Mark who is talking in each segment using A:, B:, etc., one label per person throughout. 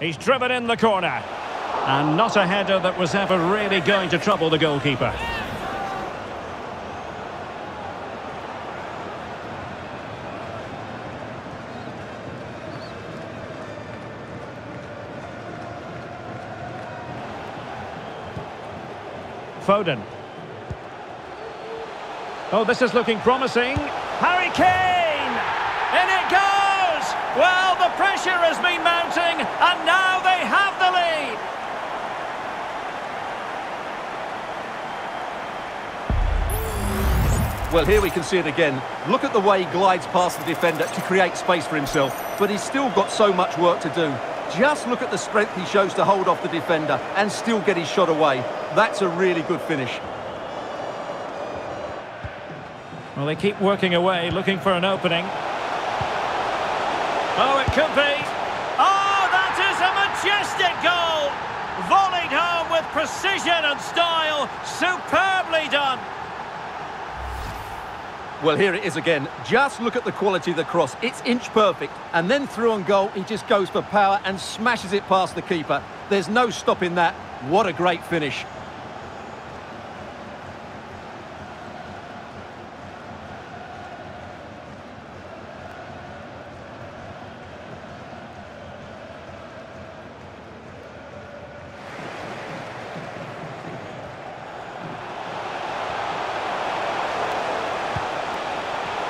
A: He's driven in the corner. And not a header that was ever really going to trouble the goalkeeper. Foden. Oh, this is looking promising. Harry Kane! In it goes! Well, the pressure
B: Well, here we can see it again. Look at the way he glides past the defender to create space for himself. But he's still got so much work to do. Just look at the strength he shows to hold off the defender and still get his shot away. That's a really good finish.
A: Well, they keep working away, looking for an opening. Oh, it could be. Oh, that is a majestic goal! Volleyed home with precision and style. Superbly
B: Well, here it is again. Just look at the quality of the cross. It's inch perfect. And then through on goal, he just goes for power and smashes it past the keeper. There's no stopping that. What a great finish.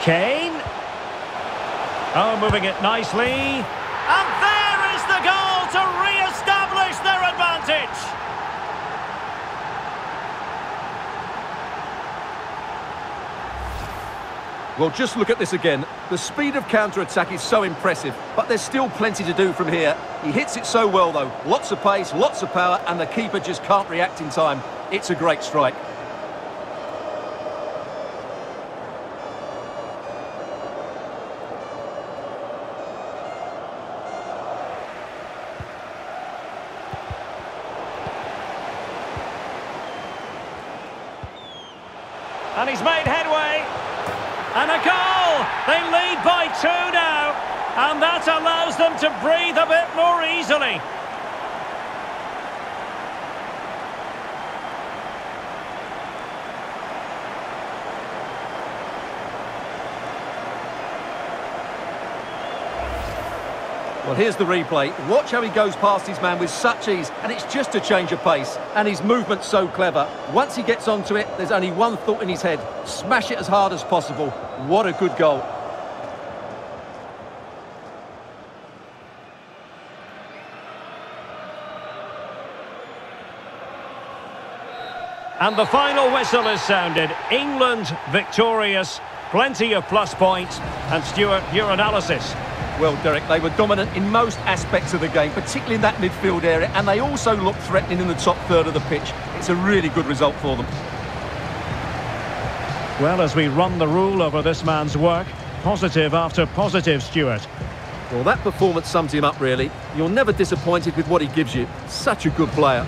A: Kane. Oh, moving it nicely. And there is the goal to re-establish their advantage.
B: Well, just look at this again. The speed of counter-attack is so impressive, but there's still plenty to do from here. He hits it so well, though. Lots of pace, lots of power, and the keeper just can't react in time. It's a great strike.
A: And he's made headway. And a goal! They lead by two now. And that allows them to breathe a bit more easily.
B: Well, here's the replay. Watch how he goes past his man with such ease, and it's just a change of pace. And his movement's so clever. Once he gets onto it, there's only one thought in his head. Smash it as hard as possible. What a good goal.
A: And the final whistle is sounded. England victorious. Plenty of plus points. And Stuart, your analysis.
B: Well, Derek, they were dominant in most aspects of the game, particularly in that midfield area, and they also looked threatening in the top third of the pitch. It's a really good result for them.
A: Well, as we run the rule over this man's work, positive after positive, Stuart.
B: Well, that performance sums him up, really. You're never disappointed with what he gives you. Such a good player.